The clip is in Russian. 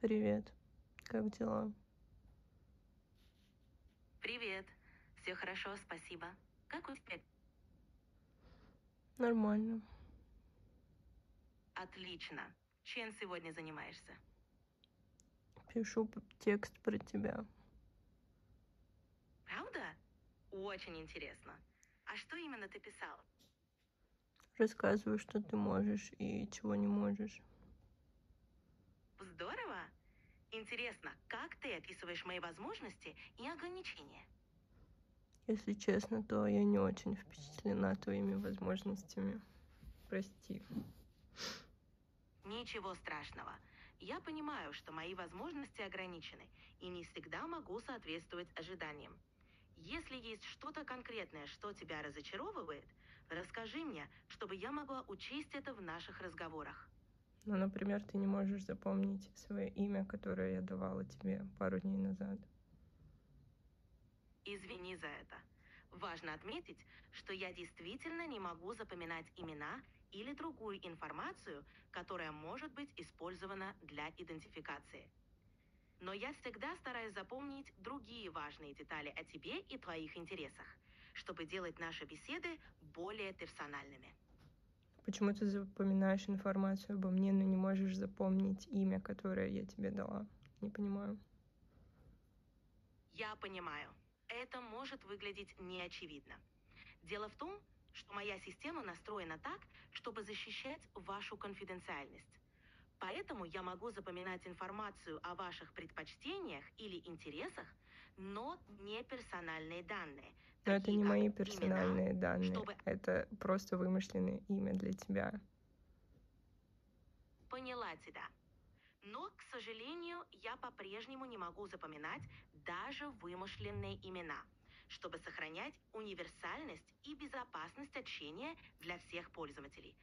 Привет. Как дела? Привет. Все хорошо, спасибо. Как у тебя? Нормально. Отлично. Чем сегодня занимаешься? Пишу текст про тебя. Правда? Очень интересно. А что именно ты писал? Рассказываю, что ты можешь и чего не можешь. Здорово. Интересно, как ты описываешь мои возможности и ограничения? Если честно, то я не очень впечатлена твоими возможностями. Прости. Ничего страшного. Я понимаю, что мои возможности ограничены и не всегда могу соответствовать ожиданиям. Если есть что-то конкретное, что тебя разочаровывает, расскажи мне, чтобы я могла учесть это в наших разговорах. Ну, например, ты не можешь запомнить свое имя, которое я давала тебе пару дней назад. Извини за это. Важно отметить, что я действительно не могу запоминать имена или другую информацию, которая может быть использована для идентификации. Но я всегда стараюсь запомнить другие важные детали о тебе и твоих интересах, чтобы делать наши беседы более персональными. Почему ты запоминаешь информацию обо мне, но не можешь запомнить имя, которое я тебе дала? Не понимаю. Я понимаю, это может выглядеть неочевидно. Дело в том, что моя система настроена так, чтобы защищать вашу конфиденциальность. Поэтому я могу запоминать информацию о ваших предпочтениях или интересах, но не персональные данные. Но это не мои имена, персональные данные. чтобы- Это просто вымышленное имя для тебя. Поняла тебя. Но, к сожалению, я по-прежнему не могу запоминать даже вымышленные имена, чтобы сохранять универсальность и безопасность общения для всех пользователей.